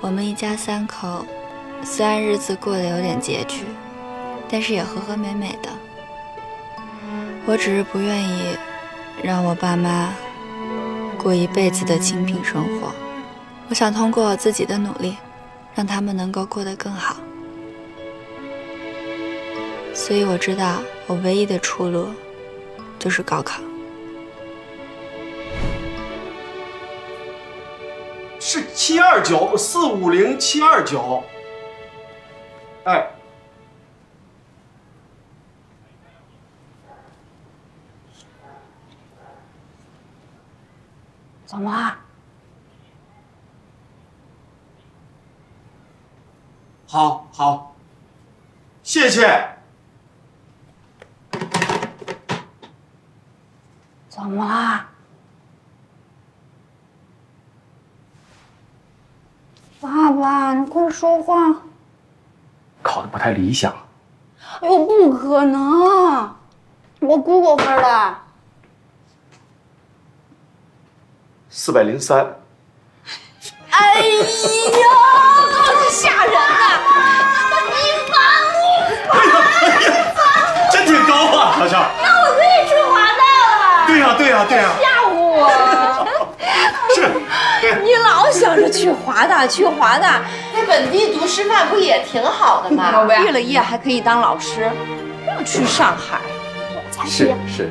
我们一家三口，虽然日子过得有点拮据，但是也和和美美的。我只是不愿意让我爸妈过一辈子的清贫生活。我想通过我自己的努力，让他们能够过得更好。所以我知道，我唯一的出路就是高考。是七二九四五零七二九，哎，怎么了？好好，谢谢。怎么了？爸爸，你快说话！考的不太理想，哎呦，不可能！我估过分了。四百零三。哎呀，吓人呐！你烦我！真挺高啊，乔乔。那我可以去华大了。对呀，对呀，对呀。你老想着去华大，去华大，在本地读师范不也挺好的吗？毕了业还可以当老师，不用去上海。是是，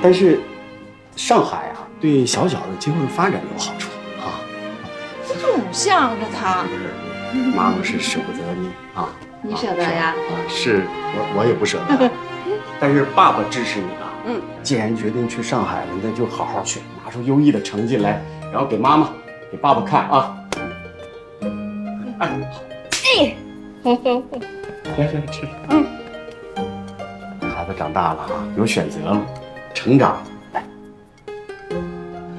但是上海啊，对小小的今后的发展有好处啊。总向着他。不是，妈妈是舍不得你啊。你舍得呀？啊，是我我也不舍得，但是爸爸支持你啊。嗯，既然决定去上海了，那就好好学，拿出优异的成绩来，然后给妈妈、给爸爸看啊。哎，哎，来来吃。嗯。孩子长大了啊，有选择了，成长。来，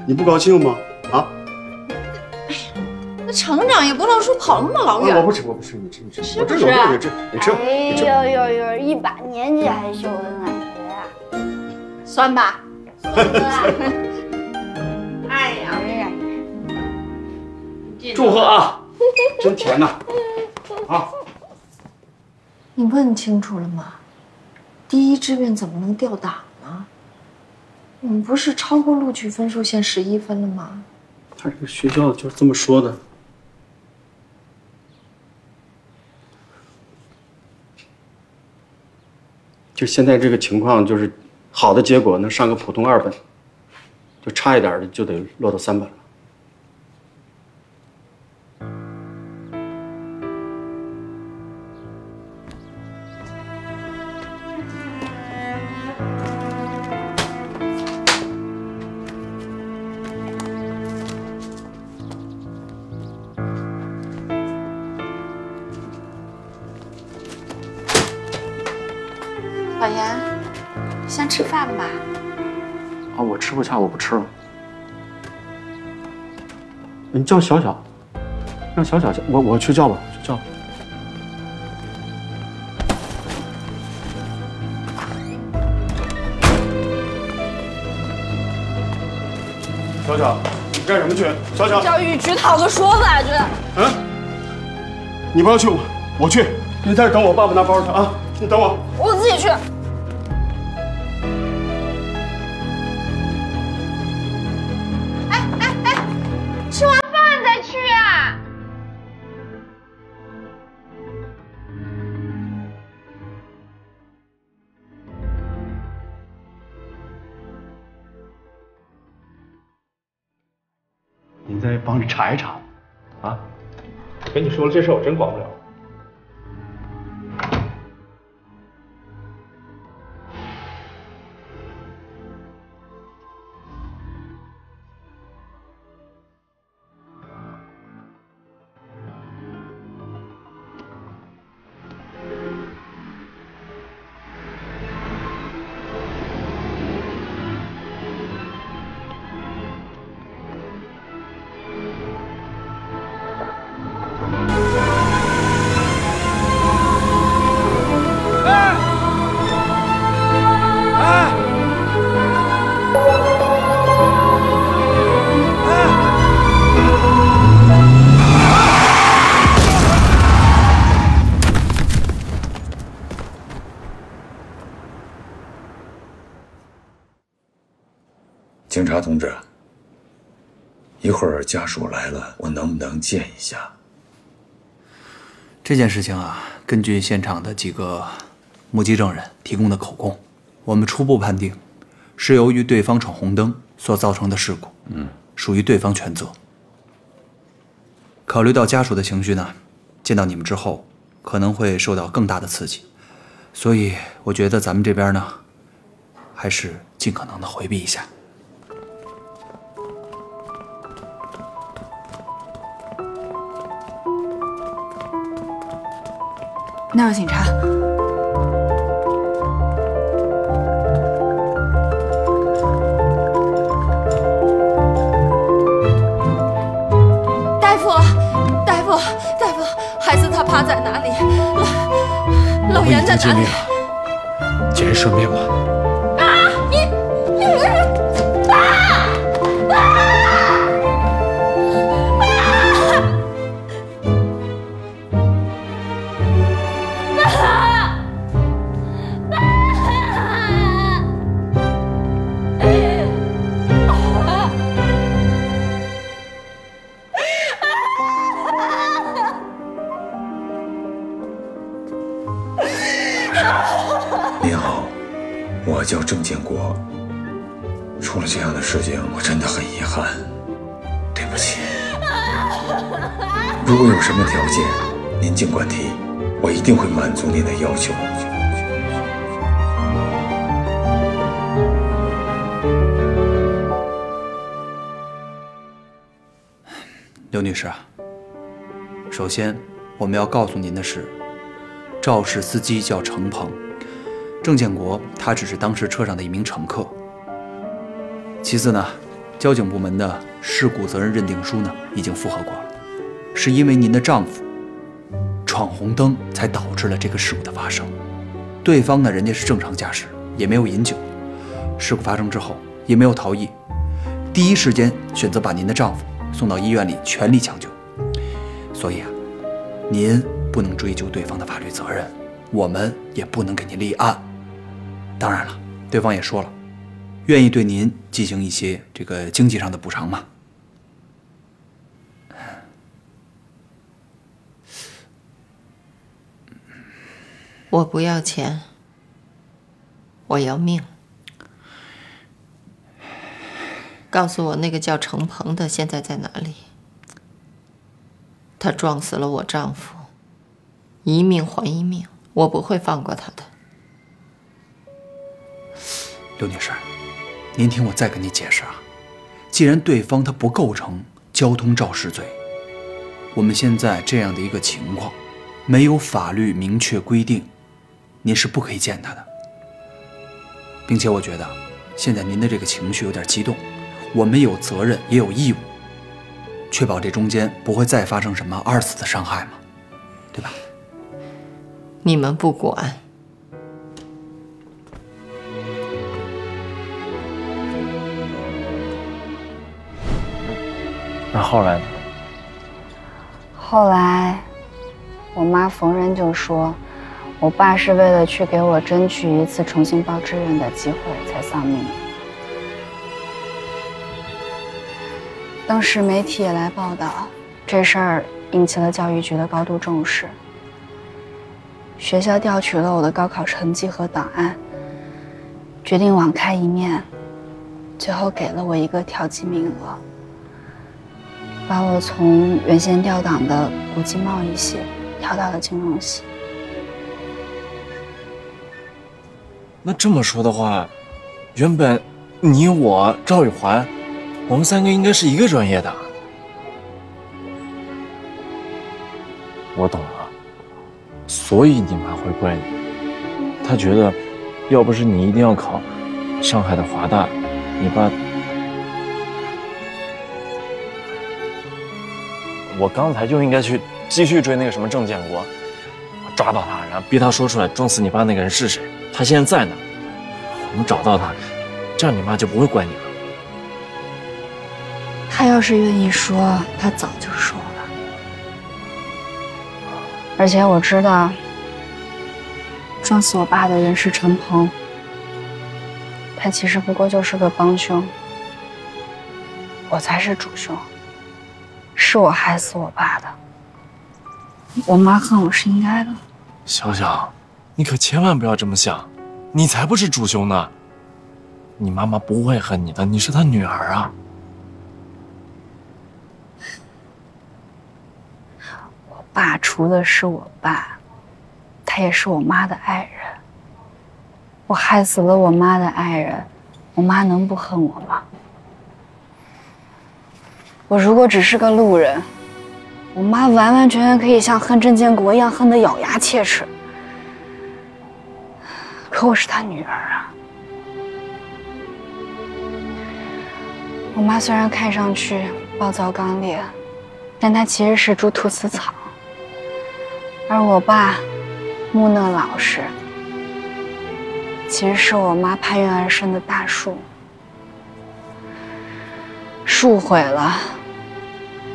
你不高兴吗？啊？哎呀，那成长也不能说跑那么老远。我不吃，我不吃，你吃你吃。是不是？你吃，你吃。哎呦呦呦，一把年纪还秀恩爱。酸吧，酸哎祝贺啊，真甜呐！啊，你问清楚了吗？第一志愿怎么能掉档呢？我们不是超过录取分数线十一分了吗？他这个学校就是这么说的。就现在这个情况，就是。好的结果能上个普通二本，就差一点的就得落到三本了。饭吧。啊，我吃不下，我不吃了。你叫小小，让小小叫我，我去叫吧，去叫。小小，你干什么去？小小，教育局讨个说法去。嗯，你不要去，我我去。你在这等我，爸爸拿包去啊。你等我，我自己去。查一查，啊！跟你说了，这事我真管不了。察同志，一会儿家属来了，我能不能见一下？这件事情啊，根据现场的几个目击证人提供的口供，我们初步判定是由于对方闯红灯所造成的事故，嗯，属于对方全责。考虑到家属的情绪呢，见到你们之后可能会受到更大的刺激，所以我觉得咱们这边呢，还是尽可能的回避一下。那有警察。大夫，大夫，大夫，孩子他趴在哪里？老老袁在哪里？捡生命了！啊！您好，我叫郑建国。出了这样的事情，我真的很遗憾，对不起。如果有什么条件，您尽管提，我一定会满足您的要求。刘女士啊，首先我们要告诉您的是，肇事司机叫程鹏，郑建国他只是当时车上的一名乘客。其次呢，交警部门的事故责任认定书呢已经复核过了，是因为您的丈夫闯红灯才导致了这个事故的发生。对方呢，人家是正常驾驶，也没有饮酒，事故发生之后也没有逃逸，第一时间选择把您的丈夫送到医院里全力抢救。所以啊，您不能追究对方的法律责任，我们也不能给您立案。当然了，对方也说了，愿意对您进行一些这个经济上的补偿嘛。我不要钱，我要命。告诉我那个叫程鹏的现在在哪里？他撞死了我丈夫，一命还一命，我不会放过他的。刘女士，您听我再跟你解释啊，既然对方他不构成交通肇事罪，我们现在这样的一个情况，没有法律明确规定，您是不可以见他的，并且我觉得现在您的这个情绪有点激动，我们有责任也有义务，确保这中间不会再发生什么二次的伤害嘛，对吧？你们不管。那后来呢？后来，我妈逢人就说，我爸是为了去给我争取一次重新报志愿的机会才丧命。当时媒体也来报道，这事儿引起了教育局的高度重视。学校调取了我的高考成绩和档案，决定网开一面，最后给了我一个调剂名额。把我从原先调档的国际贸易系调到了金融系。那这么说的话，原本你我赵雨环，我们三个应该是一个专业的。我懂了，所以你妈会怪你，她觉得，要不是你一定要考上海的华大，你爸。我刚才就应该去继续追那个什么郑建国，抓到他，然后逼他说出来撞死你爸那个人是谁。他现在在哪？我们找到他，这样你妈就不会怪你了。他要是愿意说，他早就说。而且我知道，撞死我爸的人是陈鹏，他其实不过就是个帮凶，我才是主凶，是我害死我爸的。我妈恨我是应该的。小小，你可千万不要这么想，你才不是主凶呢。你妈妈不会恨你的，你是她女儿啊。我爸除了是我爸，他也是我妈的爱人。我害死了我妈的爱人，我妈能不恨我吗？我如果只是个路人，我妈完完全全可以像恨郑建国一样恨得咬牙切齿。可我是她女儿啊！我妈虽然看上去暴躁刚烈，但她其实是株菟丝草。而我爸木讷老实，其实是我妈攀援而生的大树。树毁了，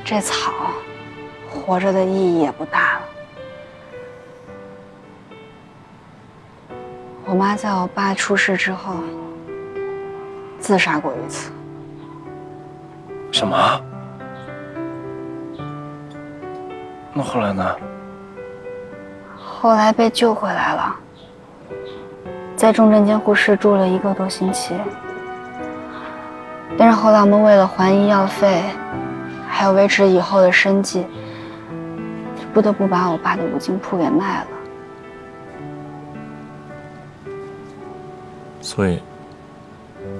这草活着的意义也不大了。我妈在我爸出事之后自杀过一次。什么？那后来呢？后来被救回来了，在重症监护室住了一个多星期。但是后来我们为了还医药费，还有维持以后的生计，不得不把我爸的五金铺给卖了。所以，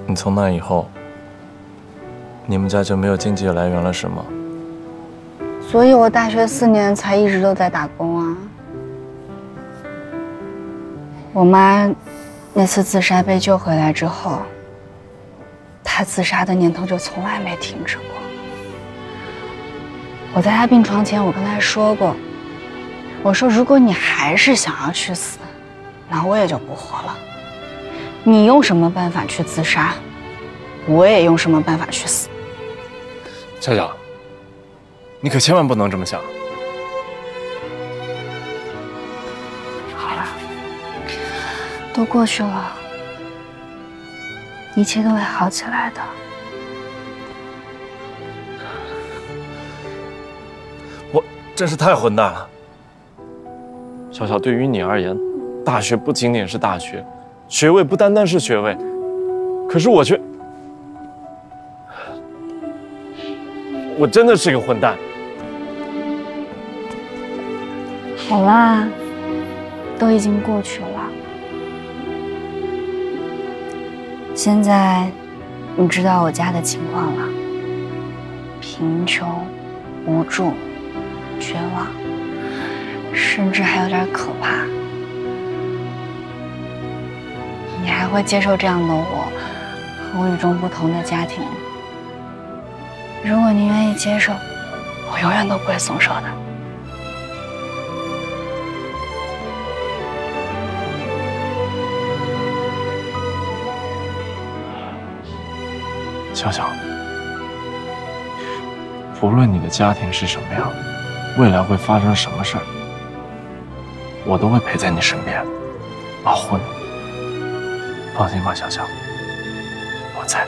你从那以后，你们家就没有经济来源了，是吗？所以我大学四年才一直都在打工啊。我妈那次自杀被救回来之后，她自杀的念头就从来没停止过。我在她病床前，我跟她说过，我说如果你还是想要去死，那我也就不活了。你用什么办法去自杀，我也用什么办法去死。夏夏，你可千万不能这么想。都过去了，一切都会好起来的。我真是太混蛋了。小小，对于你而言，大学不仅仅是大学。学位不单单是学位，可是我却，我真的是个混蛋。好啦，都已经过去了。现在你知道我家的情况了，贫穷、无助、绝望，甚至还有点可怕。你还会接受这样的我和我与众不同的家庭？如果你愿意接受，我永远都不会松手的。小小，不论你的家庭是什么样，未来会发生什么事儿，我都会陪在你身边，保护你。放心吧，小小，我在。